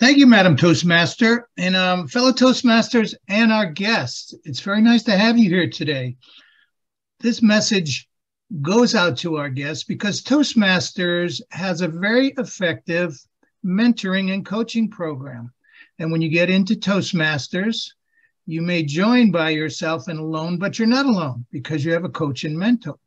Thank you, Madam Toastmaster, and um, fellow Toastmasters and our guests. It's very nice to have you here today. This message goes out to our guests because Toastmasters has a very effective mentoring and coaching program. And when you get into Toastmasters, you may join by yourself and alone, but you're not alone because you have a coach and mentor.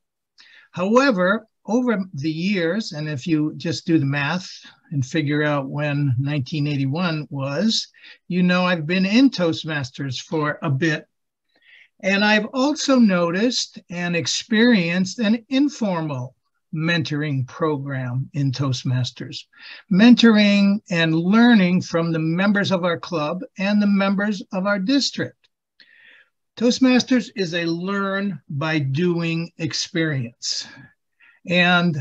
However, over the years, and if you just do the math and figure out when 1981 was, you know I've been in Toastmasters for a bit. And I've also noticed and experienced an informal mentoring program in Toastmasters, mentoring and learning from the members of our club and the members of our district. Toastmasters is a learn by doing experience. And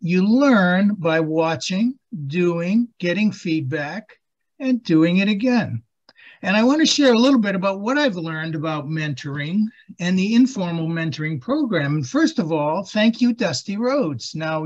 you learn by watching, doing, getting feedback, and doing it again. And I want to share a little bit about what I've learned about mentoring and the informal mentoring program. And first of all, thank you, Dusty Rhodes. Now,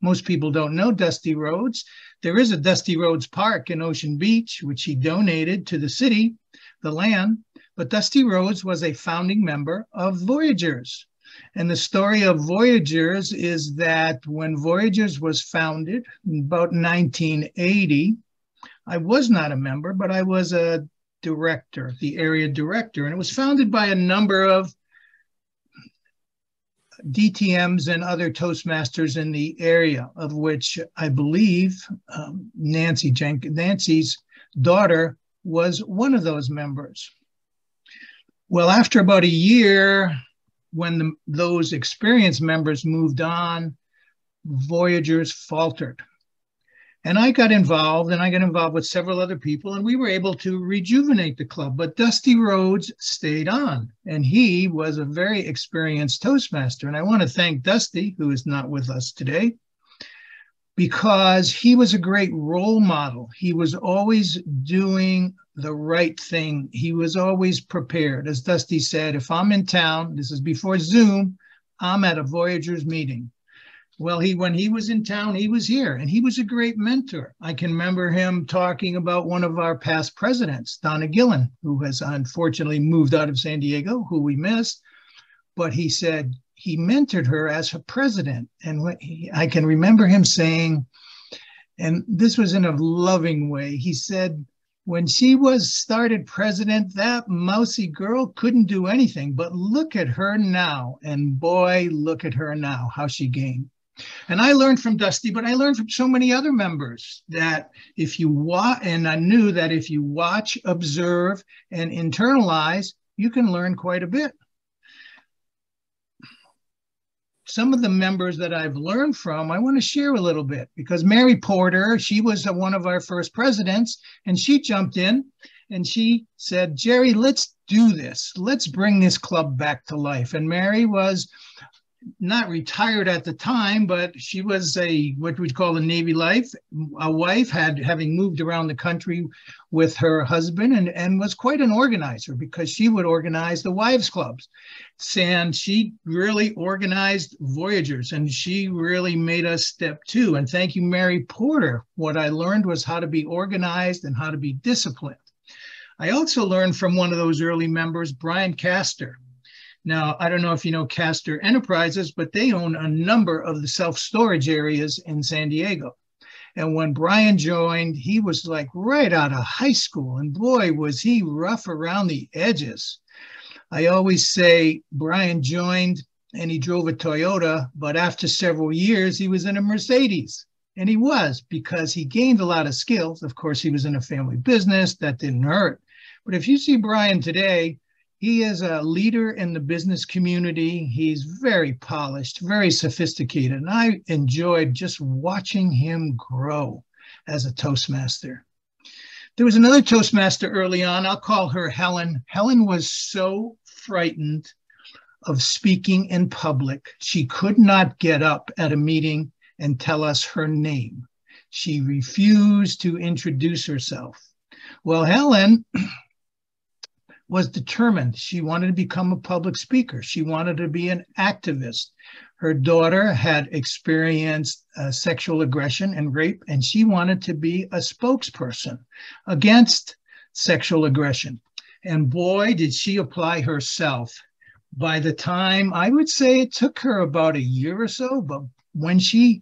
most people don't know Dusty Rhodes. There is a Dusty Rhodes Park in Ocean Beach, which he donated to the city, the land. But Dusty Rhodes was a founding member of Voyagers. And the story of Voyagers is that when Voyagers was founded in about 1980, I was not a member, but I was a director, the area director. And it was founded by a number of DTMs and other Toastmasters in the area, of which I believe um, Nancy Jenkins, Nancy's daughter was one of those members. Well, after about a year, when the, those experienced members moved on, Voyagers faltered. And I got involved, and I got involved with several other people, and we were able to rejuvenate the club. But Dusty Rhodes stayed on, and he was a very experienced Toastmaster. And I want to thank Dusty, who is not with us today, because he was a great role model. He was always doing the right thing. He was always prepared. As Dusty said, if I'm in town, this is before Zoom, I'm at a Voyagers meeting. Well, he when he was in town, he was here and he was a great mentor. I can remember him talking about one of our past presidents, Donna Gillen, who has unfortunately moved out of San Diego, who we missed. But he said he mentored her as her president. And he, I can remember him saying, and this was in a loving way, he said, when she was started president, that mousy girl couldn't do anything. But look at her now. And boy, look at her now, how she gained. And I learned from Dusty, but I learned from so many other members that if you watch, and I knew that if you watch, observe, and internalize, you can learn quite a bit some of the members that I've learned from, I want to share a little bit because Mary Porter, she was one of our first presidents, and she jumped in and she said, Jerry, let's do this. Let's bring this club back to life. And Mary was not retired at the time, but she was a what we'd call a Navy life, a wife, had having moved around the country with her husband and, and was quite an organizer because she would organize the wives clubs. And she really organized Voyagers and she really made us step two. And thank you, Mary Porter. What I learned was how to be organized and how to be disciplined. I also learned from one of those early members, Brian Caster. Now, I don't know if you know Caster Enterprises, but they own a number of the self storage areas in San Diego. And when Brian joined, he was like right out of high school. And boy, was he rough around the edges. I always say Brian joined and he drove a Toyota, but after several years, he was in a Mercedes. And he was because he gained a lot of skills. Of course, he was in a family business that didn't hurt. But if you see Brian today, he is a leader in the business community. He's very polished, very sophisticated. And I enjoyed just watching him grow as a Toastmaster. There was another Toastmaster early on. I'll call her Helen. Helen was so frightened of speaking in public. She could not get up at a meeting and tell us her name. She refused to introduce herself. Well, Helen was determined. She wanted to become a public speaker. She wanted to be an activist. Her daughter had experienced uh, sexual aggression and rape, and she wanted to be a spokesperson against sexual aggression. And boy, did she apply herself. By the time I would say it took her about a year or so, but when she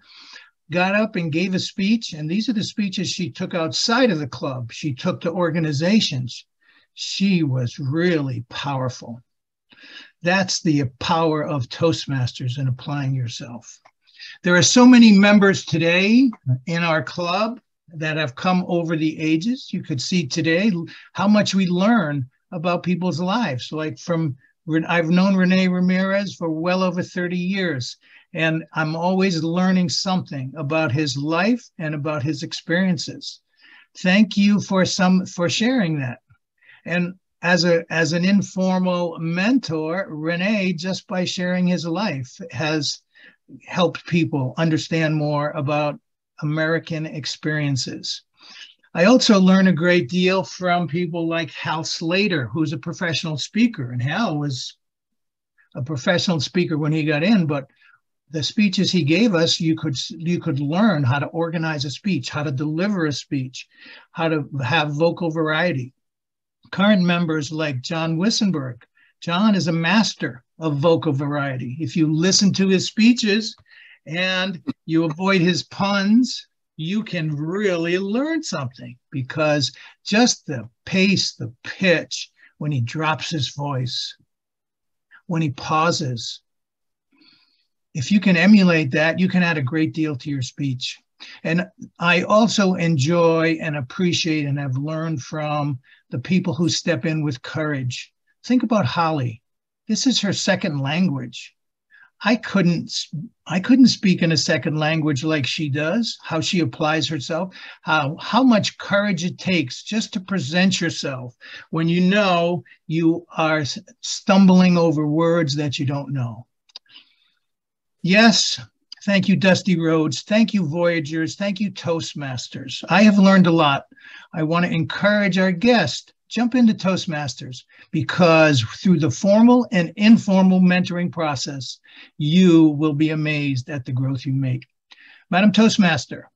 got up and gave a speech, and these are the speeches she took outside of the club, she took to organizations. She was really powerful. That's the power of Toastmasters and applying yourself. There are so many members today in our club that have come over the ages. You could see today how much we learn about people's lives. Like from, I've known Rene Ramirez for well over 30 years, and I'm always learning something about his life and about his experiences. Thank you for some for sharing that. And as a as an informal mentor, Rene, just by sharing his life, has helped people understand more about American experiences. I also learn a great deal from people like Hal Slater, who's a professional speaker. And Hal was a professional speaker when he got in, but the speeches he gave us, you could you could learn how to organize a speech, how to deliver a speech, how to have vocal variety. Current members like John Wissenberg. John is a master of vocal variety. If you listen to his speeches and you avoid his puns, you can really learn something because just the pace, the pitch, when he drops his voice, when he pauses, if you can emulate that, you can add a great deal to your speech. And I also enjoy and appreciate and have learned from the people who step in with courage. Think about Holly. This is her second language. I couldn't I couldn't speak in a second language like she does, how she applies herself, how how much courage it takes just to present yourself when you know you are stumbling over words that you don't know. Yes, thank you, Dusty Rhodes. Thank you, Voyagers. Thank you, Toastmasters. I have learned a lot. I want to encourage our guest jump into Toastmasters because through the formal and informal mentoring process, you will be amazed at the growth you make. Madam Toastmaster,